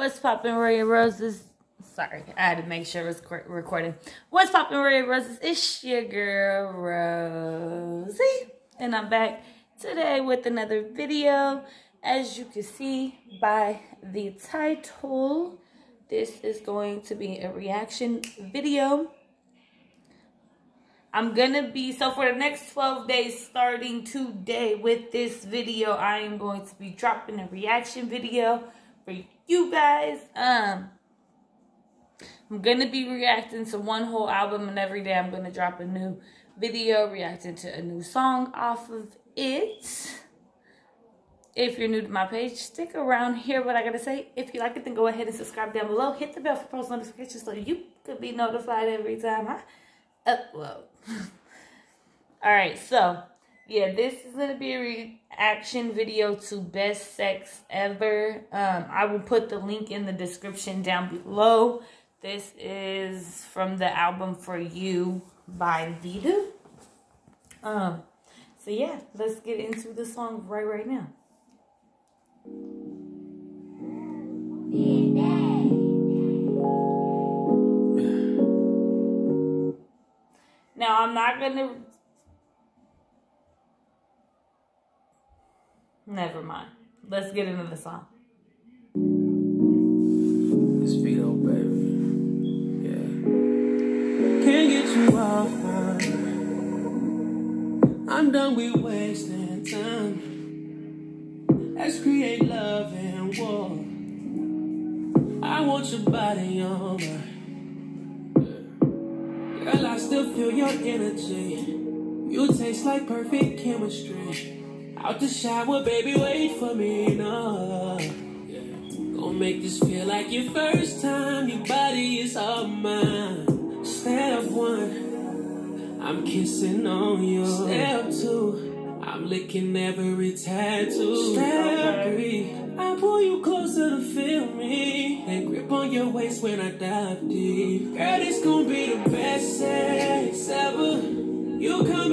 What's poppin', Ray Roses? Sorry, I had to make sure it was recording. What's poppin', Ray Roses? It's your girl, Rosie. And I'm back today with another video. As you can see by the title, this is going to be a reaction video. I'm gonna be, so for the next 12 days starting today with this video, I am going to be dropping a reaction video for you guys. Um, I'm gonna be reacting to one whole album and every day I'm gonna drop a new video reacting to a new song off of it. If you're new to my page, stick around, hear what I gotta say. If you like it, then go ahead and subscribe down below. Hit the bell for post notifications so you could be notified every time I upload. All right, so yeah, this is gonna be a reaction video to best sex ever. Um, I will put the link in the description down below. This is from the album For You by Vedo. Um, so yeah, let's get into the song right right now. Now I'm not gonna Never mind. Let's get into the song. It's Vedo, baby. Yeah. Can't get you off I'm done with wasting time. Let's create love and war. I want your body on Girl, I still feel your energy. You taste like perfect chemistry. Out the shower, baby, wait for me, no. Yeah. Gonna make this feel like your first time. Your body is all mine. Step one, I'm kissing on you. Step two, I'm licking every tattoo. Step three, I pull you closer to feel me. And grip on your waist when I dive deep. Girl, it's gonna be the best sex ever. You coming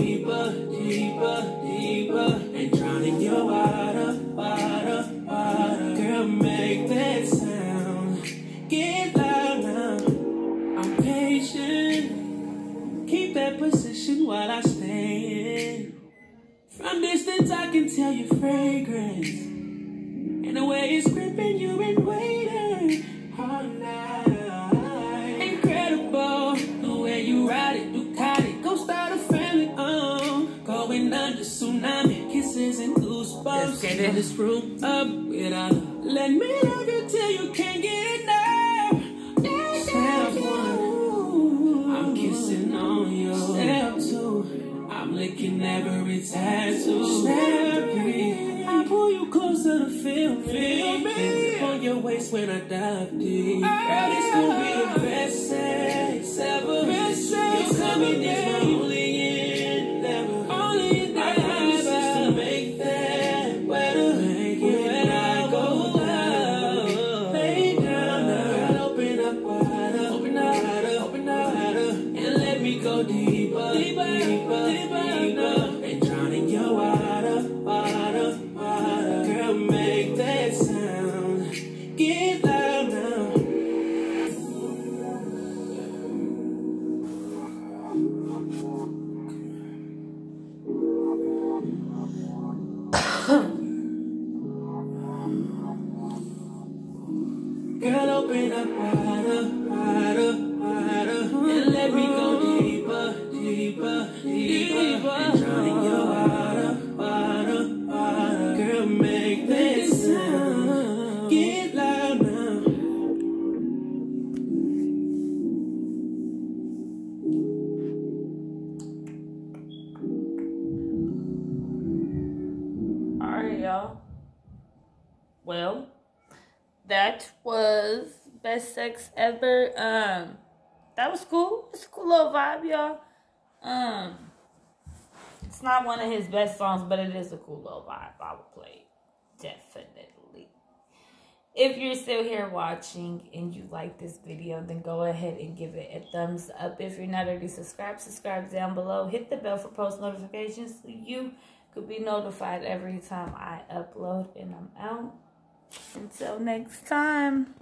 deeper, deeper, deeper, and drown in your water, water, water. Girl, make that sound, get loud now. I'm patient, keep that position while I stand. From distance, I can tell your fragrance. And the way it's gripping, you and waiting all night. Going under tsunami, kisses and goosebumps. Fill this room up without love. Let me love you till you can't get enough. Step one, I'm kissing on you. Step two. I'm licking every tattoo. Step three, I pull you closer to feel me. Feel on your waist when I dive deep. Girl, it's gonna be the best sex ever. Best sex You're coming is make that sound. Get loud now. All right, y'all. Well, that was best sex ever. Um, that was cool. It's a cool little vibe, y'all. Um, it's not one of his best songs, but it is a cool little vibe. I would play definitely. if you're still here watching and you like this video, then go ahead and give it a thumbs up. If you're not already subscribed, subscribe down below. Hit the bell for post notifications so you could be notified every time I upload and I'm out. Until next time.